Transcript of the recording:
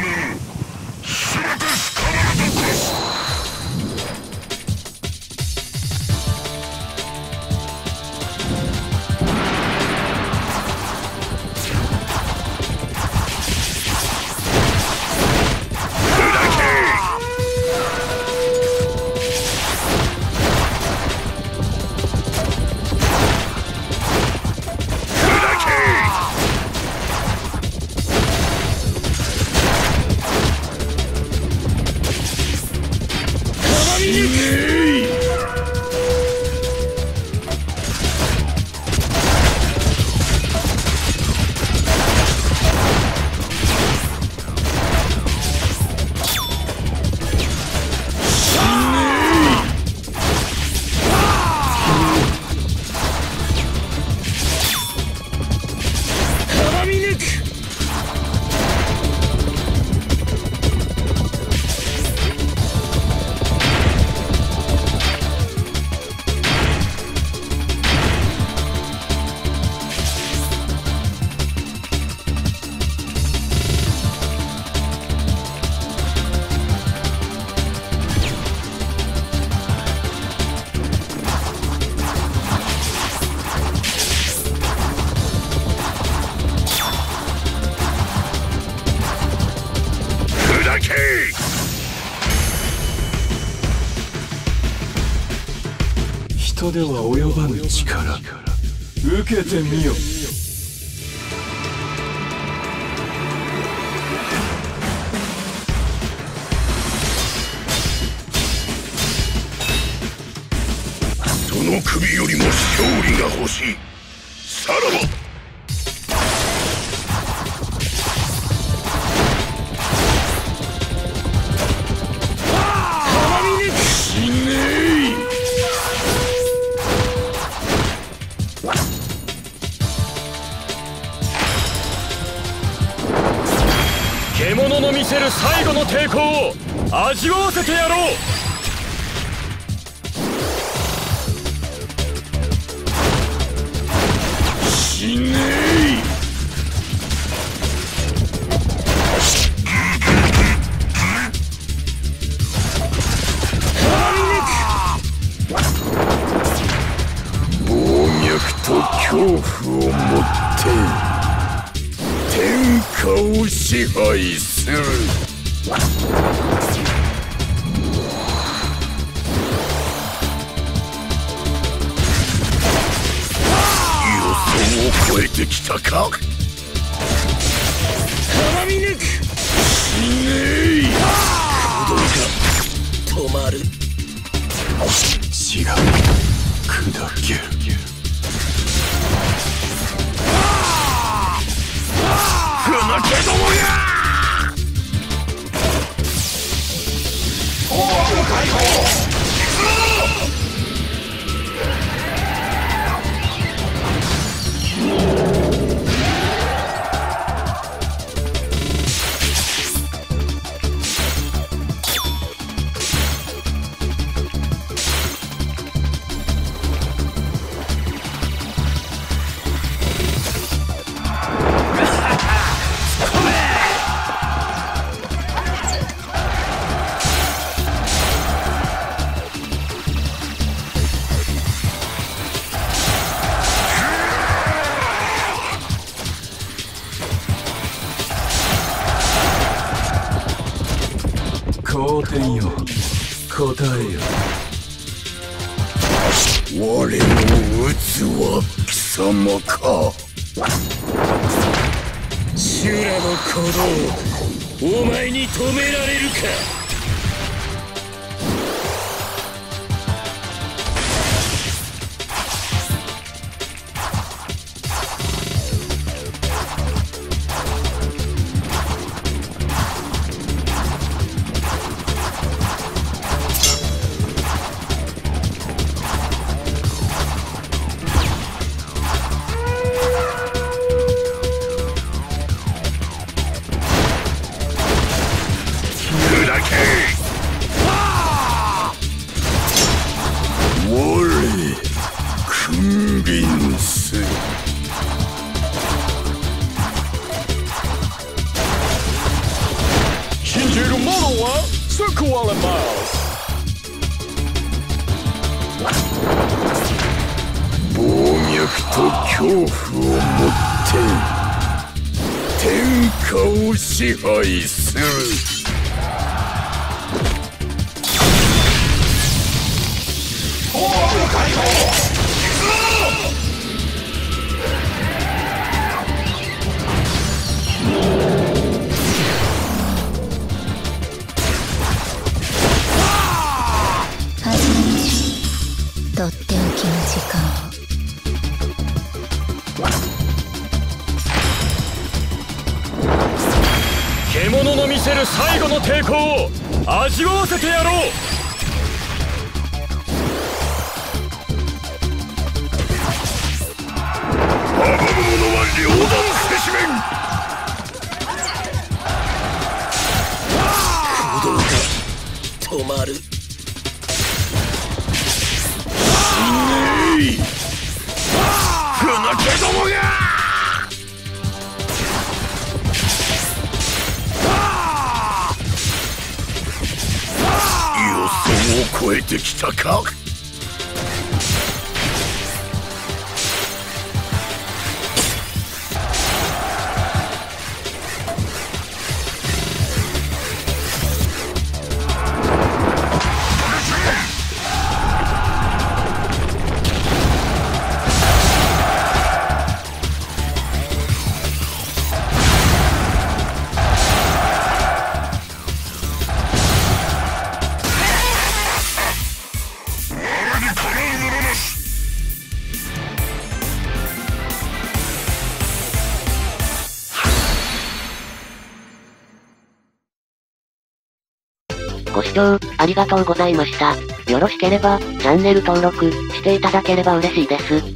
める全てスカラルと殺すとでは及ばぬ力。受けてみよ。その首よりも勝利が欲しい。さらば。見せる最後の抵抗を味わわせてやろう。死ね暴脈と恐怖をもって天下を支配する。を超えてきたか絡み抜く死ねえ鼓動が止まる血が砕けるせんよ。答えよ。我の撃つは貴様か。修羅の鼓動お前に止められるか。恐怖をもって天下を支配する。る最後の抵抗を味わわせてやろう。者は両断せしめん。止まる。えい。ふなけどもがを超えてきたか？ご視聴ありがとうございました。よろしければチャンネル登録していただければ嬉しいです。